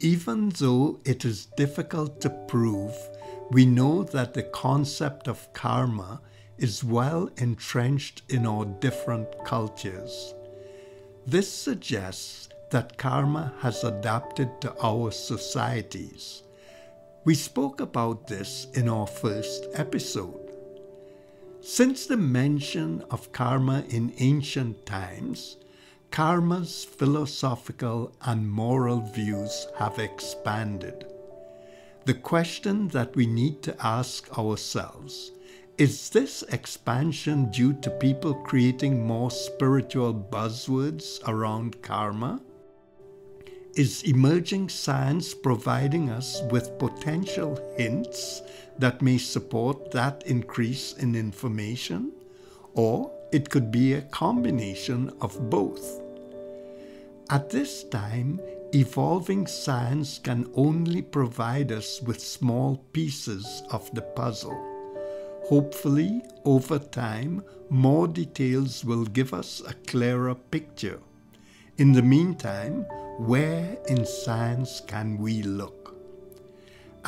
Even though it is difficult to prove, we know that the concept of karma is well entrenched in our different cultures. This suggests that karma has adapted to our societies. We spoke about this in our first episode. Since the mention of karma in ancient times, karma's philosophical and moral views have expanded. The question that we need to ask ourselves is this expansion due to people creating more spiritual buzzwords around karma? Is emerging science providing us with potential hints that may support that increase in information? Or it could be a combination of both. At this time, evolving science can only provide us with small pieces of the puzzle. Hopefully, over time, more details will give us a clearer picture. In the meantime, where in science can we look?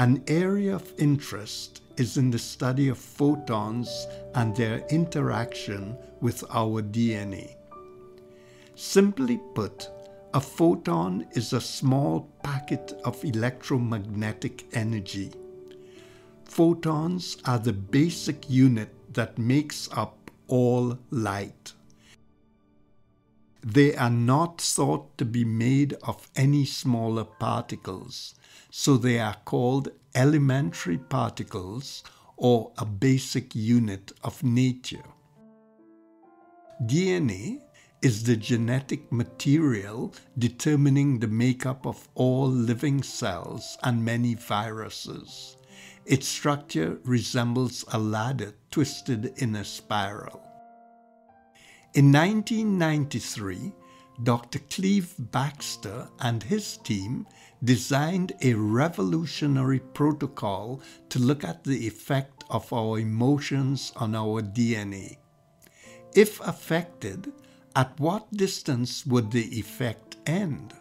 An area of interest is in the study of photons and their interaction with our DNA. Simply put, a photon is a small packet of electromagnetic energy. Photons are the basic unit that makes up all light. They are not thought to be made of any smaller particles, so they are called elementary particles or a basic unit of nature. DNA is the genetic material determining the makeup of all living cells and many viruses. Its structure resembles a ladder twisted in a spiral. In 1993, Dr. Cleve Backster and his team designed a revolutionary protocol to look at the effect of our emotions on our DNA. If affected, at what distance would the effect end?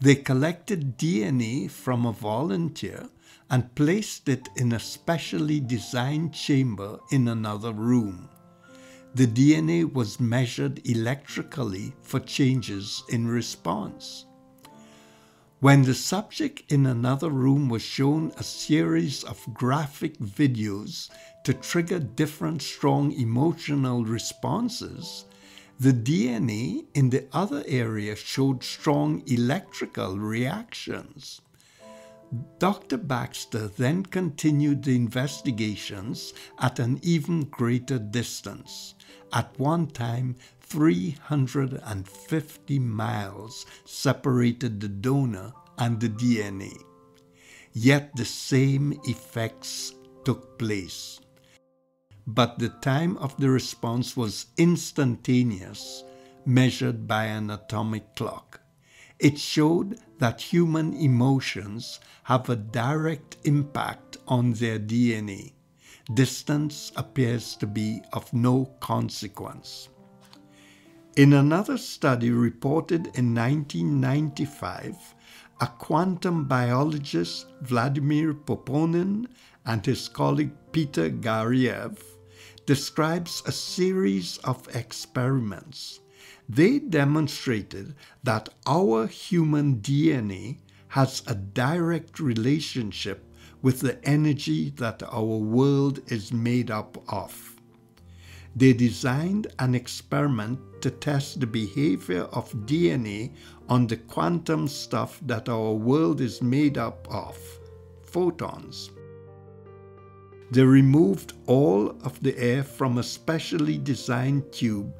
They collected DNA from a volunteer and placed it in a specially designed chamber in another room. The DNA was measured electrically for changes in response. When the subject in another room was shown a series of graphic videos to trigger different strong emotional responses, the DNA in the other area showed strong electrical reactions. Dr. Backster then continued the investigations at an even greater distance. At one time, 350 miles separated the donor and the DNA. Yet the same effects took place but the time of the response was instantaneous, measured by an atomic clock. It showed that human emotions have a direct impact on their DNA. Distance appears to be of no consequence. In another study reported in 1995, a quantum biologist, Vladimir Poponin, and his colleague Peter Gariaev describes a series of experiments. They demonstrated that our human DNA has a direct relationship with the energy that our world is made up of. They designed an experiment to test the behavior of DNA on the quantum stuff that our world is made up of, photons. They removed all of the air from a specially designed tube,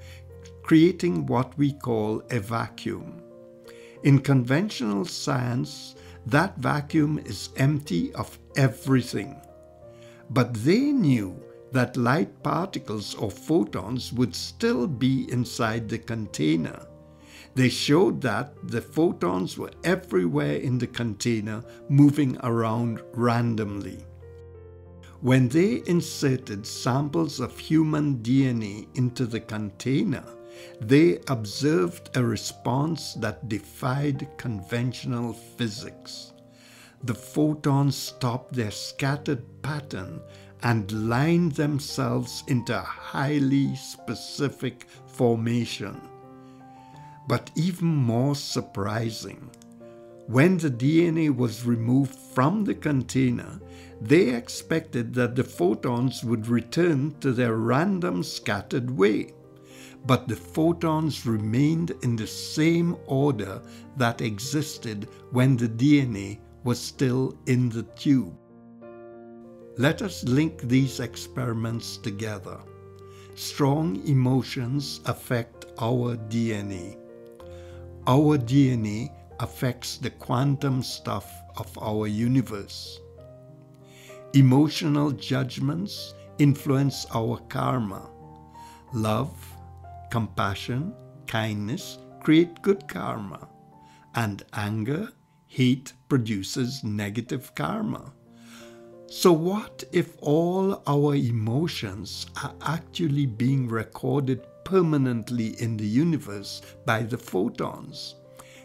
creating what we call a vacuum. In conventional science, that vacuum is empty of everything. But they knew that light particles or photons would still be inside the container. They showed that the photons were everywhere in the container, moving around randomly. When they inserted samples of human DNA into the container, they observed a response that defied conventional physics. The photons stopped their scattered pattern and lined themselves into a highly specific formation. But even more surprising, when the DNA was removed from the container, they expected that the photons would return to their random scattered way. But the photons remained in the same order that existed when the DNA was still in the tube. Let us link these experiments together. Strong emotions affect our DNA. Our DNA affects the quantum stuff of our universe. Emotional judgments influence our karma. Love, compassion, kindness create good karma, and anger, hate produces negative karma. So, what if all our emotions are actually being recorded permanently in the universe by the photons?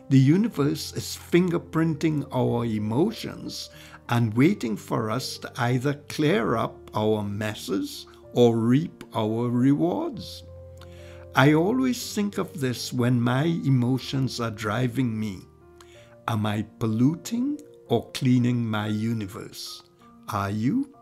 The universe is fingerprinting our emotions and waiting for us to either clear up our messes or reap our rewards. I always think of this when my emotions are driving me. Am I polluting or cleaning my universe? Are you?